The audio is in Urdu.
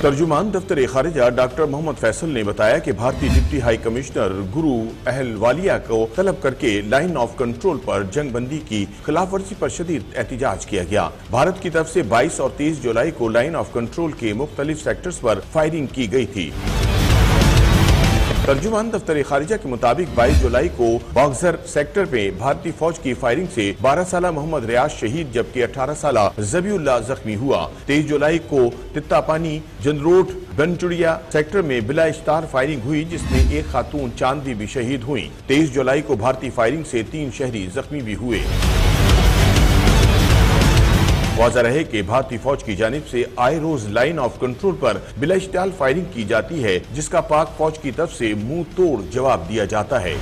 ترجمان دفتر خارجہ ڈاکٹر محمد فیصل نے بتایا کہ بھارتی ڈپٹی ہائی کمشنر گرو اہل والیا کو طلب کر کے لائن آف کنٹرول پر جنگ بندی کی خلاف ورزی پر شدید احتجاج کیا گیا۔ بھارت کی طرف سے بائیس اور تیس جولائی کو لائن آف کنٹرول کے مختلف سیکٹرز پر فائرنگ کی گئی تھی۔ ترجمان دفتر خارجہ کے مطابق بائیس جولائی کو باغزر سیکٹر میں بھارتی فوج کی فائرنگ سے بارہ سالہ محمد ریاض شہید، جبکہ اٹھارہ سالہ زبی اللہ زخمی ہوا۔ تیئیس جولائی کو تتا پانی جنروٹ بنچڑیا سیکٹر میں بلا اشتار فائرنگ ہوئی، جس میں ایک خاتون چاندی بھی شہید ہوئی تیئیس جولائی کو بھارتی فائرنگ سے تین شہری زخمی بھی ہوئے۔ واضح رہے کہ بھارتی فوج کی جانب سے آئے روز لائن آف کنٹرول پر بلا اشتعال فائرنگ کی جاتی ہے، جس کا پاک فوج کی طرف سے منہ توڑ جواب دیا جاتا ہے۔